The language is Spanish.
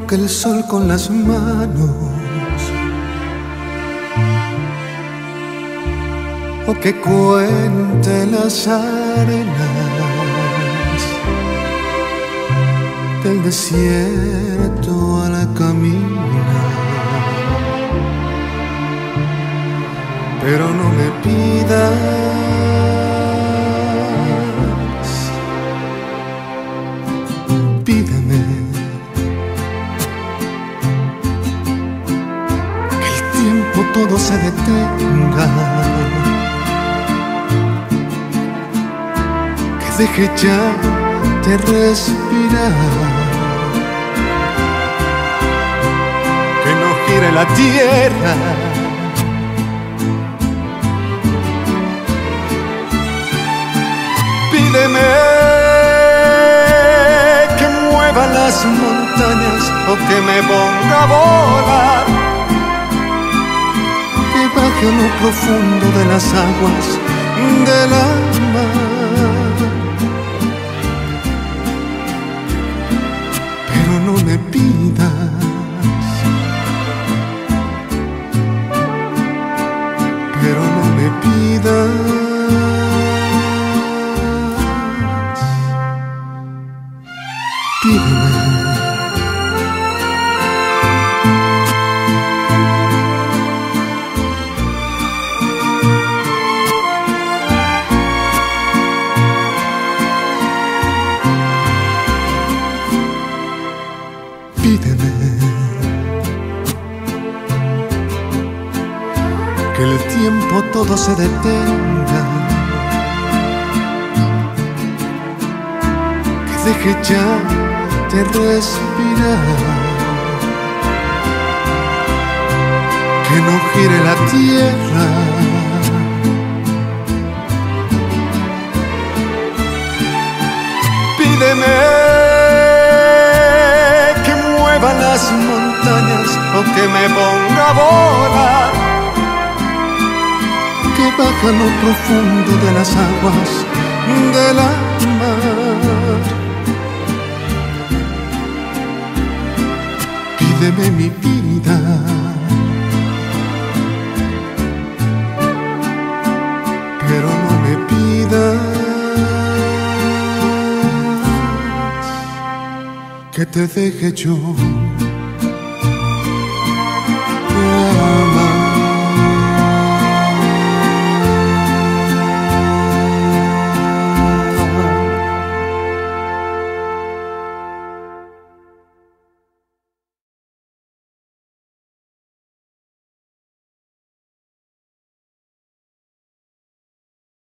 toque el sol con las manos o que cuente las arenas del desierto a la camina. Todo se detenga. Que deje ya de respirar. Que no gire la tierra. Pídeme que mueva las montañas o que me ponga a volar. Que lo profundo de las aguas de la mar. Pero no me pidas pero no me pidas. Que el tiempo todo se detenga, que deje ya de respirar, que no gire la tierra. Baja lo profundo de las aguas de la mar. Pídeme mi vida. Pero no me pidas que te deje yo